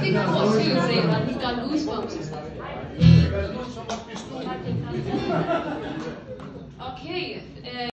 fica você, Zé, nicht da Goosebumps. Okay, Uh,